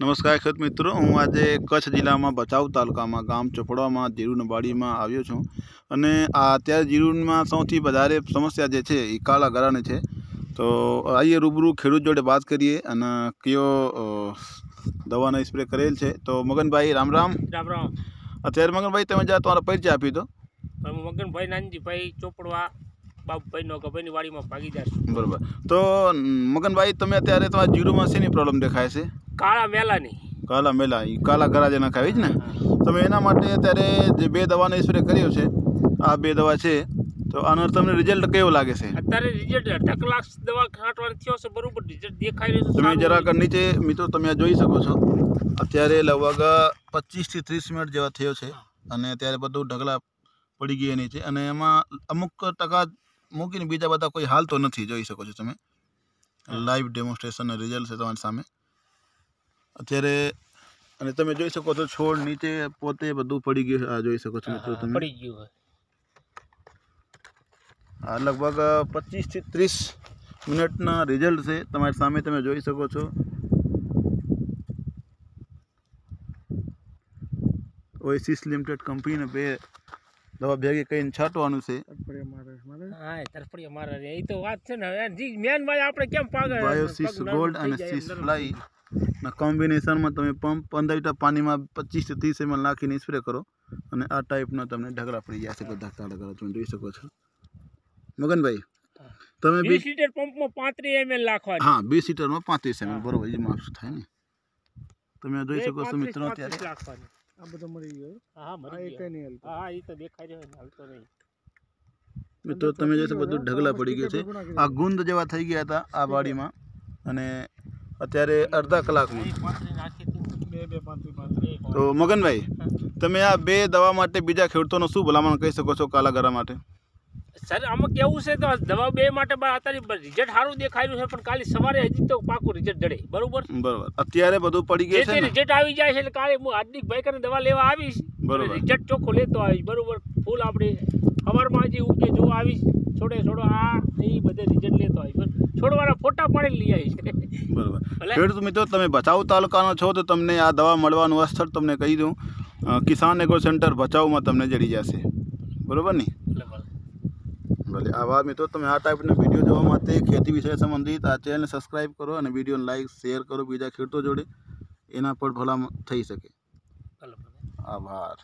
નમસ્કાર ખેડૂત મિત્રો હું આજે કચ્છ જિલ્લામાં ભચાઉ તાલુકામાં ગામ ચોપડામાં જીરુનબાડીમાં આવ્યો છું. અને આ અત્યારે જીરુનમાં સૌથી વધારે સમસ્યા જે છે એ કાળા ગરાની છે. તો આઈએ રૂબરૂ ખેડૂત જોડે વાત કરીએ અને કયો દવાનો સ્પ્રે કરેલ છે. તો મગનભાઈ રામ રામ. રામ રામ. અત્યારે મગનભાઈ તમે જ્યાં તમારો પરિચય આપી દો. મગનભાઈ નાનજીભાઈ ચોપડવા બાબુભાઈ નોગાભાઈની વાડીમાં ભાગી જશે. બરાબર. તો મગનભાઈ તમે અત્યારે તમારા જીરુમાં શેની પ્રોબ્લેમ દેખાય છે? કાળા મેલાની. કાલા મેલા એ કાલા ગરા જેના ખાવી જ ને? તમે એના માટે અત્યારે જે બે દવાનો સ્પ્રે કર્યો છે આ બે દવા છે તો આનો તમને રિઝલ્ટ કેવું લાગે છે? અત્યારે રિઝલ્ટ અઢાર કલાક દવા છાંટવાની થયો છે બરોબર રિઝલ્ટ દેખાઈ રહ્યું છે તમે જરાક નીચે મિત્રો તમે આ જોઈ શકો છો. અત્યારે લગભગ પચીસથી ત્રીસ મિનિટ જેવા થયો છે અને અત્યારે બધું ઢગલા પડી ગયા નીચે અને એમાં અમુક ટકા મૂકીને બીજા બધા કોઈ હાલ તો નથી જોઈ શકો છો તમે. લાઈવ ડેમોન્સ્ટ્રેશન રિઝલ્ટ છે તમારી સામે. અત્યારે અને તમે જોઈ શકો છો છોડ નીચે પોતે બધું પડી ગયું આ જોઈ શકો છો મિત્રો તમે. પડી ગયું હોય. આ લગભગ પચીસથી ત્રીસ મિનિટના રિઝલ્ટ છે. તમારી સામે તમે જોઈ શકો છો. ઓએસિસ લિમિટેડ કંપનીને બે દવા ભેગી કરીને છાંટવાનું છે. હા એ મારે. એ તો વાત છે ને જી મેન ભાઈ આપણે કેમ પાગલ? બાયોસિસ ગોલ્ડ અને સિસ ફ્લાય ના કોમ્બિનેશનમાં તમે પંપ પંદર લીટર પાણીમાં પચીસથી ત્રીસ એમએલ નાખીને સ્પ્રે કરો અને આ ટાઈપના તમને ઢગલા પડી જશે બધા કાળા કાળા તમે જોઈ શકો છો. મગનભાઈ તમે વીસ લીટર પંપમાં પાંત્રીસ એમએલ નાખવા હા વીસ લીટરમાં પાંત્રીસ એમએલ બરોબર એ માફ થાય ને. તમે જોઈ શકો છો મિત્રો અત્યારે. આ બધો મળી ગયો. હા આ ગયો. હા એ તો દેખાઈ રહ્યો હાલતો નહીં. મિત્રો તમે જોશો બધું ઢગલા પડી ગયું છે. આ ગુંદ જેવા થઈ ગયા હતા આ વાડીમાં. અને અત્યારે અડધા કલાકમાં તો મગનભાઈ તમે આ બે દવા માટે બીજા ખેડૂતોનો શું ભલામણ કહી શકો છો કાલાગરા માટે? સર આમાં કેવું છે તો દવા બે માટે અત્યારે રિઝલ્ટ સારું દેખાયું છે પણ કાલે સવારે હજી તો પાકું રિઝલ્ટ જડે. બરોબર? બરોબર. અત્યારે બધું પડી જે ગયું છે રિઝલ્ટ આવી જાય છે એટલે કાલે હું હાર્દિક ભાઈ કરીને દવા લેવા આવીશ. બરોબર. રિઝલ્ટ ચોખ્ખો લેતો આવીશ બરોબર? ફૂલ આપણે સવારમાં હજી ઉકે જો આવીશ છોડે છોડો આ એ બધે રિઝલ્ટ લેતો આવીશ. છોડવાના ફોટા પાડી લઈ આવી છે. બરાબર. ખેડૂત મિત્રો તમે ભચાઉ તાલુકાનો છો તો તમને આ દવા મળવાનું સ્થળ તમને કહી દઉં. કિસાન એગ્રો સેન્ટર ભચાઉમાં તમને જડી જશે. બરોબર ને? ભલે આભાર મિત્રો તમે આ ટાઈપના વીડિયો જોવા માટે ખેતી વિષય સંબંધિત આ ચેનલને સબસ્ક્રાઈબ કરો અને વિડીયોને લાઈક શેર કરો બીજા ખેડૂતો જોડે. એના પર ભલા થઈ શકે. આભાર.